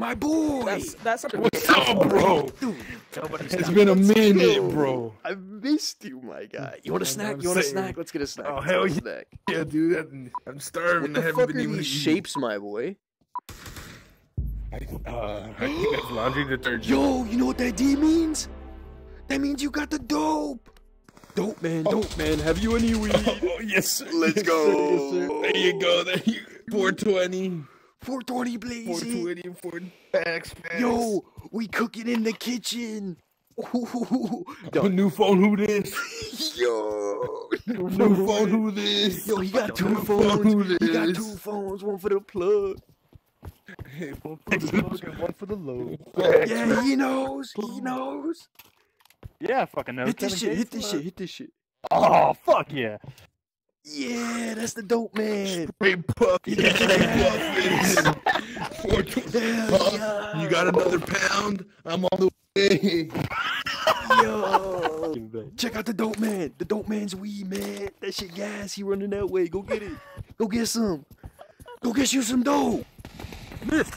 My boy. That's that's What's up, bro? Dude, It's been a minute, go. bro. I missed you, my guy. You want a I'm snack? You want a saying. snack? Let's get a snack. Oh, hell yeah. snack. Yeah, dude. I'm starving. What I the haven't fuck been are these eating. shapes, my boy? I, uh, I think that's laundry detergent. Yo, you know what that D means? That means you got the dope. Dope man, dope man. Have you any weed? Oh, yes, sir. Let's Yes, go. sir, yes, sir. There you go. There you 420. 420 blazy. 420 4 packs, man. Yo, we cooking in the kitchen. Ooh, new phone, who this? yo, New phone, who this? yo, he got two New who phones. He got two phones, one for the plug. Hey, one for the plug and one for the load. Yeah, he knows. He knows. Yeah, I fucking know. Hit this Kevin shit. Hit this shit. Hit this shit. Oh fuck yeah! Yeah, that's the dope man. Spray puff. Yeah. Spray puff. 420. Hell Huh? yeah. You got another pound? I'm on the way. Yo, check out the dope man. The dope man's weed, man. That shit gas. He running that way. Go get it. Go get some. Go get you some dope. Missed.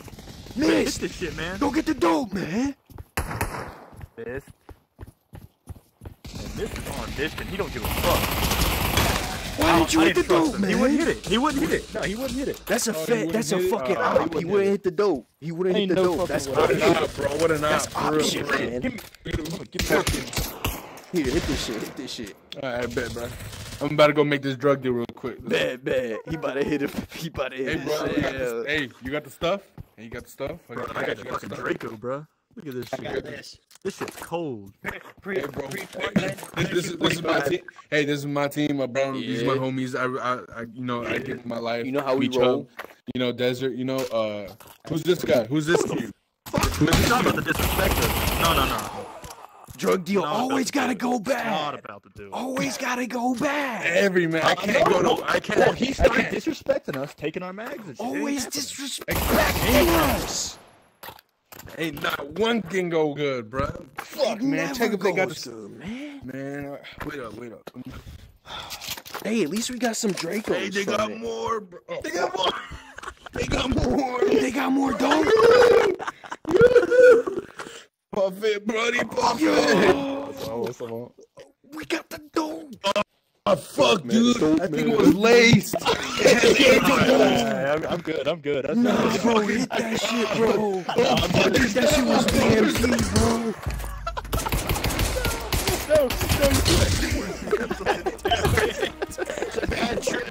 Miss. Hit this shit, man. Go get the dope, man. Missed. And this is on distant. He don't give a fuck. Why didn't you I hit the dope, him. man? He wouldn't hit it. He wouldn't hit it. No, he wouldn't hit it. That's a Oh, he fat. That's a fucking he op. He wouldn't hit wouldn't hit the dope. He wouldn't hit the no dope. fucking That's way. What an op. op, bro. What an op. That's for op real, shit, man. Give me, give me, give me that shit. Here, hit this shit. Hit this shit. Alright, I bet, bro. I'm about to go make this drug deal real quick. Let's. Bad, bad. He about to hit it. He about to hit Hey, bro. You got Yeah. the, hey, you got the stuff? Hey, you got the stuff? I got, I got you the fucking. Draco, bro. Look at this shit. this. This shit's cold. Hey, bro. This, this, is, this is my team. Hey, this is my team. My bro. These are my homies. I, I, I, you know, I give my life. You know how we Meech roll. Hub, You know, desert. You know, uh, who's this guy? Who's this dude? You're not about the disrespect. No, no, no. Drug deal Not always about gotta to go do it. Not back. about to do it. Always gotta go back. Every man. I can't go. No, I can't. Well, he started can't. disrespecting us, taking our mags and shit. Always Ain't disrespecting us. Hey, not one can go good, bro. Fuck, man. Never Check if they got goes the. good, man. Man, uh, wait up, wait up. Hey, at least we got some Dracos. Hey, they got it. more, bro. Oh, they got more. they got more. They got more dope. Puff it, buddy. Puff it. Yo, we got the dope. Oh, fuck, man, dude. dope, I think it was laced. It has angel dust. I'm, good, I'm good. I'm good. That's Nah, bro, hit that shit, bro. I think that shit was DMT, bro. no, no,